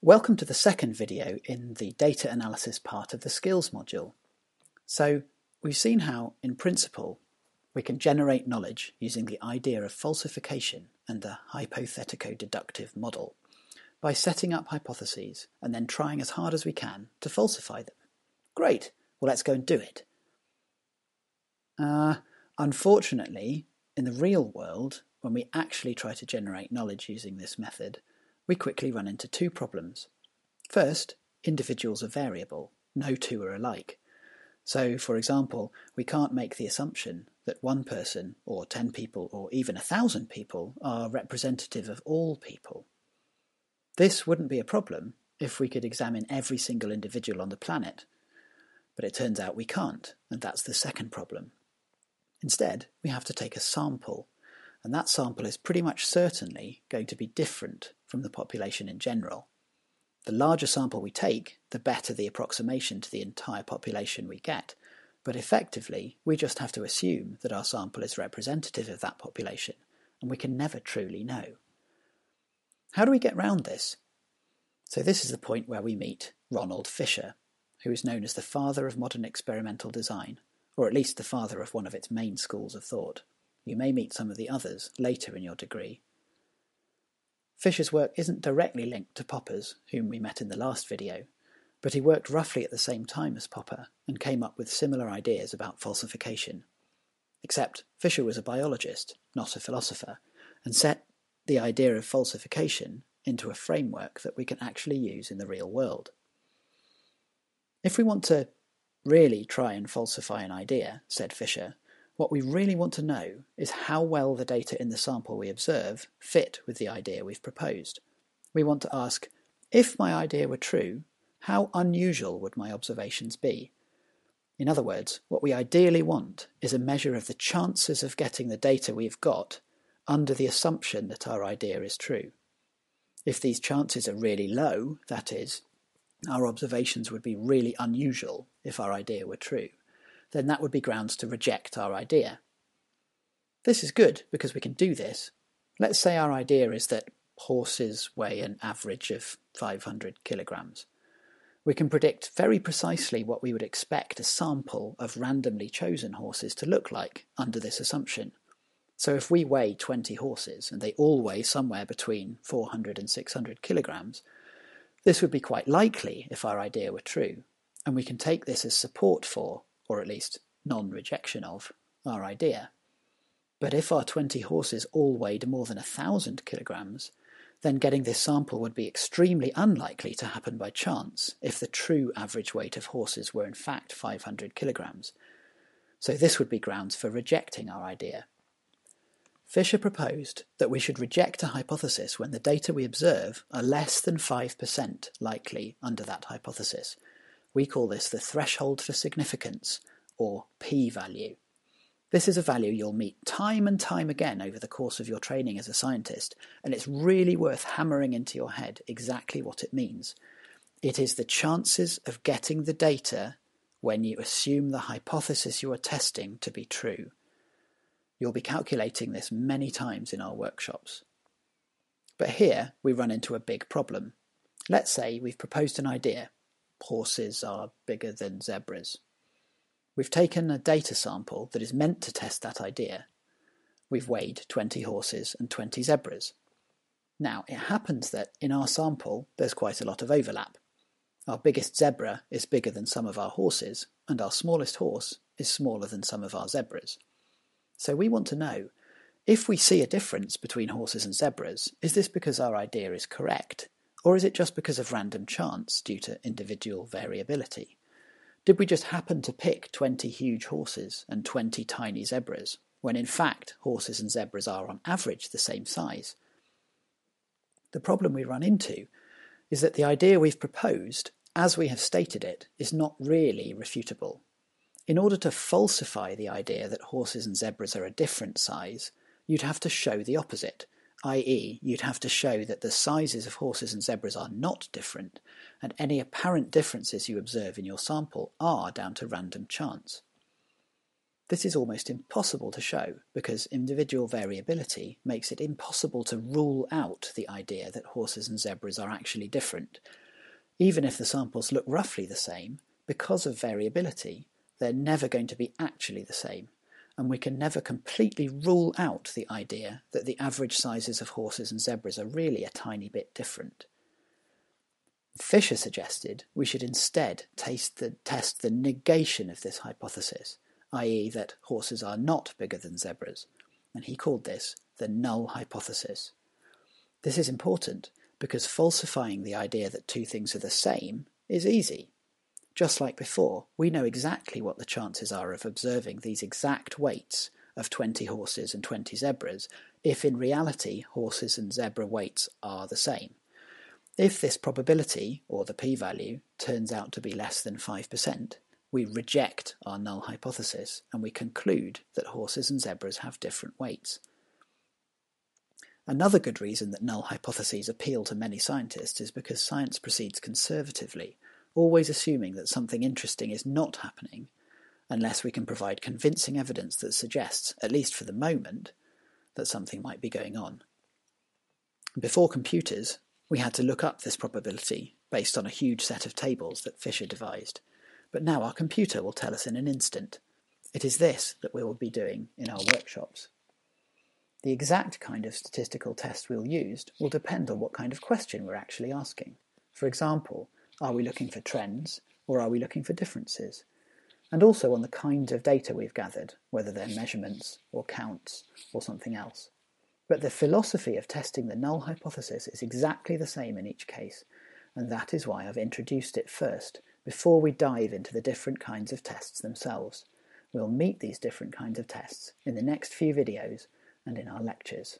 Welcome to the second video in the data analysis part of the skills module. So we've seen how, in principle, we can generate knowledge using the idea of falsification and the hypothetico-deductive model by setting up hypotheses and then trying as hard as we can to falsify them. Great, well let's go and do it. Uh, unfortunately, in the real world, when we actually try to generate knowledge using this method, we quickly run into two problems. First, individuals are variable. No two are alike. So, for example, we can't make the assumption that one person, or ten people, or even a thousand people are representative of all people. This wouldn't be a problem if we could examine every single individual on the planet. But it turns out we can't, and that's the second problem. Instead, we have to take a sample and that sample is pretty much certainly going to be different from the population in general. The larger sample we take, the better the approximation to the entire population we get, but effectively we just have to assume that our sample is representative of that population, and we can never truly know. How do we get round this? So this is the point where we meet Ronald Fisher, who is known as the father of modern experimental design, or at least the father of one of its main schools of thought. You may meet some of the others later in your degree. Fisher's work isn't directly linked to Popper's, whom we met in the last video, but he worked roughly at the same time as Popper and came up with similar ideas about falsification. Except Fisher was a biologist, not a philosopher, and set the idea of falsification into a framework that we can actually use in the real world. If we want to really try and falsify an idea, said Fisher, what we really want to know is how well the data in the sample we observe fit with the idea we've proposed. We want to ask, if my idea were true, how unusual would my observations be? In other words, what we ideally want is a measure of the chances of getting the data we've got under the assumption that our idea is true. If these chances are really low, that is, our observations would be really unusual if our idea were true, then that would be grounds to reject our idea. This is good because we can do this. Let's say our idea is that horses weigh an average of 500 kilograms. We can predict very precisely what we would expect a sample of randomly chosen horses to look like under this assumption. So if we weigh 20 horses and they all weigh somewhere between 400 and 600 kilograms, this would be quite likely if our idea were true, and we can take this as support for or at least non rejection of, our idea. But if our 20 horses all weighed more than a thousand kilograms, then getting this sample would be extremely unlikely to happen by chance if the true average weight of horses were in fact 500 kilograms. So this would be grounds for rejecting our idea. Fisher proposed that we should reject a hypothesis when the data we observe are less than 5% likely under that hypothesis, we call this the threshold for significance, or p-value. This is a value you'll meet time and time again over the course of your training as a scientist, and it's really worth hammering into your head exactly what it means. It is the chances of getting the data when you assume the hypothesis you are testing to be true. You'll be calculating this many times in our workshops. But here we run into a big problem. Let's say we've proposed an idea horses are bigger than zebras. We've taken a data sample that is meant to test that idea. We've weighed 20 horses and 20 zebras. Now, it happens that in our sample there's quite a lot of overlap. Our biggest zebra is bigger than some of our horses, and our smallest horse is smaller than some of our zebras. So we want to know if we see a difference between horses and zebras, is this because our idea is correct? Or is it just because of random chance due to individual variability? Did we just happen to pick 20 huge horses and 20 tiny zebras, when in fact horses and zebras are on average the same size? The problem we run into is that the idea we've proposed, as we have stated it, is not really refutable. In order to falsify the idea that horses and zebras are a different size, you'd have to show the opposite, i.e., you'd have to show that the sizes of horses and zebras are not different, and any apparent differences you observe in your sample are down to random chance. This is almost impossible to show because individual variability makes it impossible to rule out the idea that horses and zebras are actually different. Even if the samples look roughly the same, because of variability, they're never going to be actually the same, and we can never completely rule out the idea that the average sizes of horses and zebras are really a tiny bit different. Fisher suggested we should instead the, test the negation of this hypothesis i.e., that horses are not bigger than zebras, and he called this the null hypothesis. This is important because falsifying the idea that two things are the same is easy. Just like before, we know exactly what the chances are of observing these exact weights of 20 horses and 20 zebras if in reality horses and zebra weights are the same. If this probability, or the p-value, turns out to be less than 5%, we reject our null hypothesis and we conclude that horses and zebras have different weights. Another good reason that null hypotheses appeal to many scientists is because science proceeds conservatively, always assuming that something interesting is not happening unless we can provide convincing evidence that suggests, at least for the moment, that something might be going on. Before computers, we had to look up this probability based on a huge set of tables that Fisher devised but now our computer will tell us in an instant. It is this that we will be doing in our workshops. The exact kind of statistical test we'll use will depend on what kind of question we're actually asking. For example, are we looking for trends or are we looking for differences? And also on the kind of data we've gathered, whether they're measurements or counts or something else. But the philosophy of testing the null hypothesis is exactly the same in each case, and that is why I've introduced it first before we dive into the different kinds of tests themselves. We'll meet these different kinds of tests in the next few videos and in our lectures.